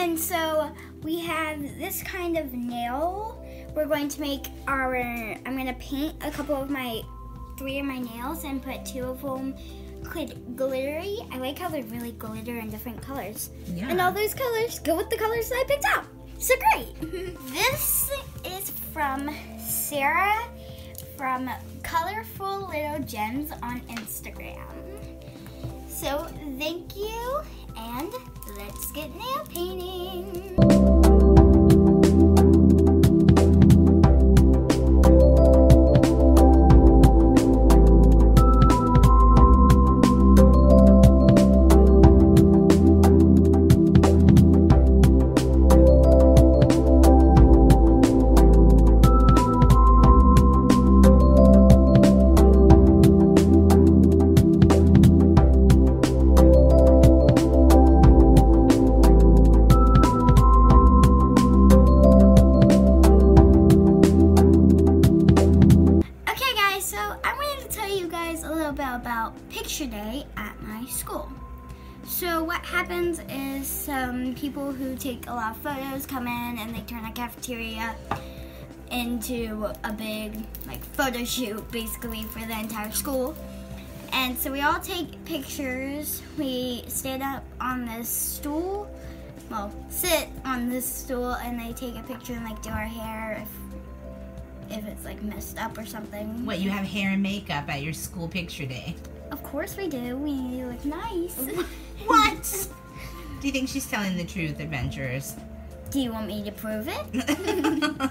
And so we have this kind of nail. We're going to make our, I'm gonna paint a couple of my, three of my nails and put two of them glit- glittery. I like how they really glitter in different colors. Yeah. And all those colors go with the colors that I picked out. So great. this is from Sarah from Colorful Little Gems on Instagram. So thank you and let's get nail painting. What happens is some people who take a lot of photos come in and they turn a cafeteria into a big, like, photo shoot basically for the entire school. And so we all take pictures. We stand up on this stool, well, sit on this stool, and they take a picture and, like, do our hair if if it's like messed up or something. What, you have hair and makeup at your school picture day? Of course we do. We look nice. What? Do you think she's telling the truth, adventurers? do you want me to prove it?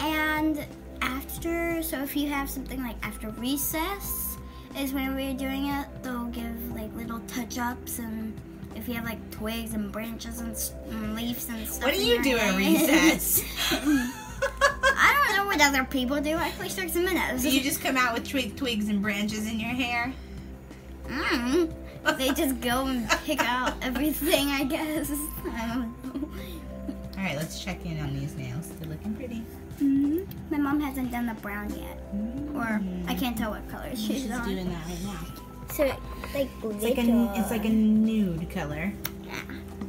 And after, so if you have something like after recess, is when we're doing it. They'll give like little touch-ups and. If you have like twigs and branches and, s- and leaves and stuff. what do you do at recess? I don't know what other people do. I play Sharks and Minnows. do you just come out with twig, twigs and branches in your hair? Mm. They just go and pick out everything, I guess. I don't know. All right, let's check in on these nails. They're looking pretty. Mhm. My mom hasn't done the brown yet, or I can't tell what color she's, She's on. doing that right now. So like It's like a it's like a nude color. Yeah.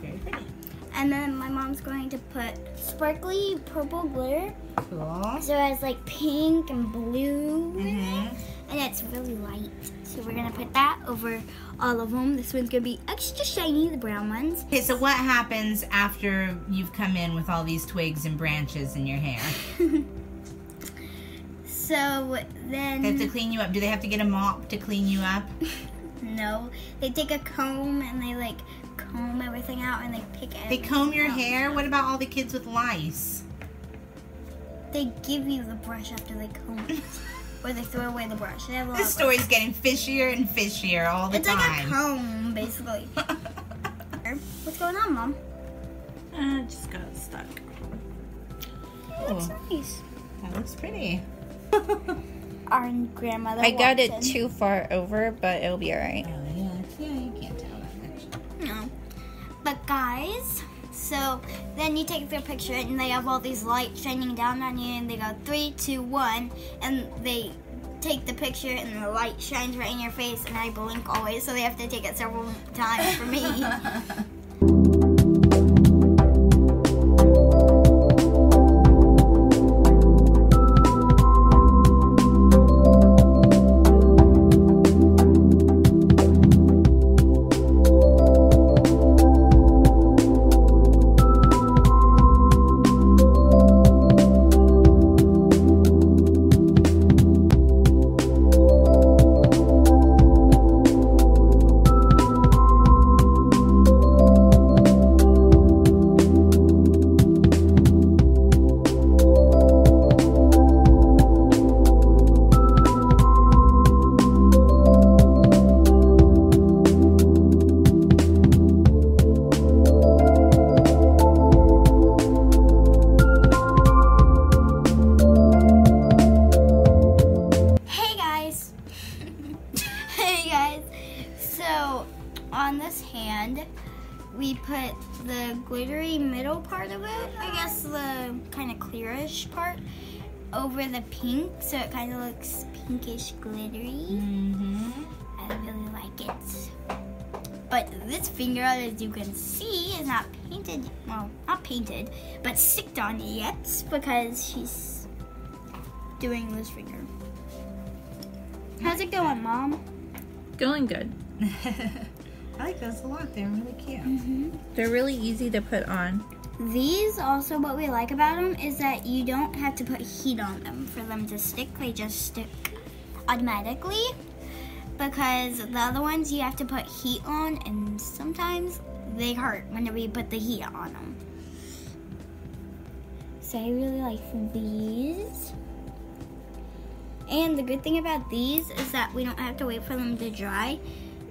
Very pretty. And then my mom's going to put sparkly purple glitter, Cool. so it has like pink and blue, it, Mhm. And it's really light. So we're gonna put that over all of them. This one's gonna be extra shiny, the brown ones. Okay, so what happens after you've come in with all these twigs and branches in your hair? So then. They have to clean you up. Do they have to get a mop to clean you up? No, they take a comb and they like comb everything out and they pick They comb your out. hair? What about all the kids with lice? They give you the brush after they comb it, or they throw away the brush. They have a This of story's getting fishier and fishier all the time. It's like a time. comb, basically. What's going on, Mom? Uh, just got stuck. Looks Oh, nice. that looks pretty. Our grandmother. I got it in. too far over, but it'll be alright. Oh yeah, yeah, you can't tell that much. No. But guys, so then you take their picture and they have all these lights shining down on you and they go three, two, one, and they take the picture and the light shines right in your face and I blink always, so they have to take it several times for me. part of it, I guess the kind of clearish part, over the pink so it kind of looks pinkish glittery. Mm-hmm. I really like it. But this finger, as you can see, is not painted, well, not painted, but sticked on yet because she's doing this finger. How's it going, Mom? Going good. I like those a lot. They're really cute. Mm-hmm. They're really easy to put on. These also, what we like about them is that you don't have to put heat on them for them to stick. They just stick automatically. Because the other ones you have to put heat on, and sometimes they hurt when you put the heat on them. So I really like these. And the good thing about these is that we don't have to wait for them to dry.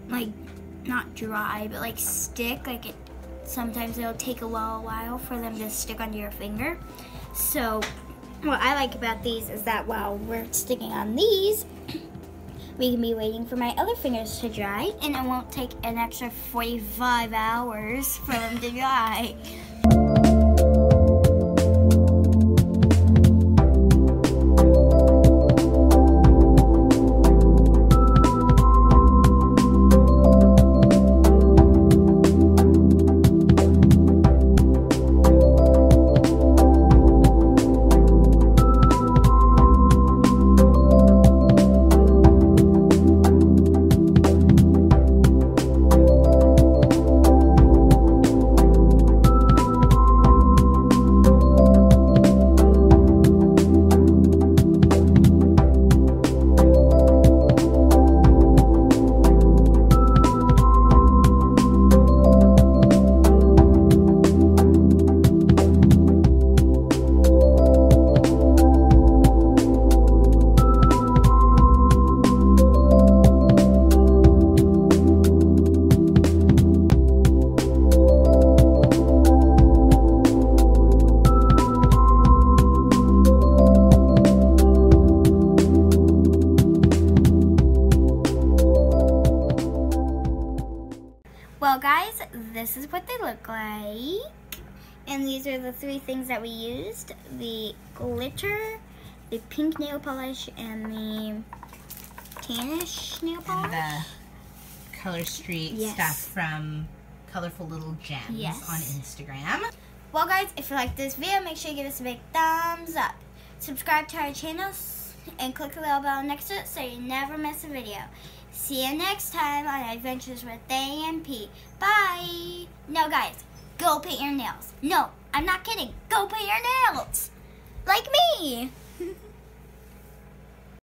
Like, not dry, but like stick. Like it sometimes it'll take a while, while for them to stick onto your finger. So, what I like about these is that while we're sticking on these, we can be waiting for my other fingers to dry, and it won't take an extra 45 hours for them to dry. This is what they look like. And these are the three things that we used. The glitter, the pink nail polish, and the tannish nail polish. And the Color Street Yes. stuff from Colorful Little Gems Yes. on Instagram. Well, guys, if you like this video, make sure you give us a big thumbs up. Subscribe to our channels and click the little bell next to it so you never miss a video. See you next time on Adventures with A and P. Bye. No, guys, go paint your nails. No, I'm not kidding. Go paint your nails. Like me.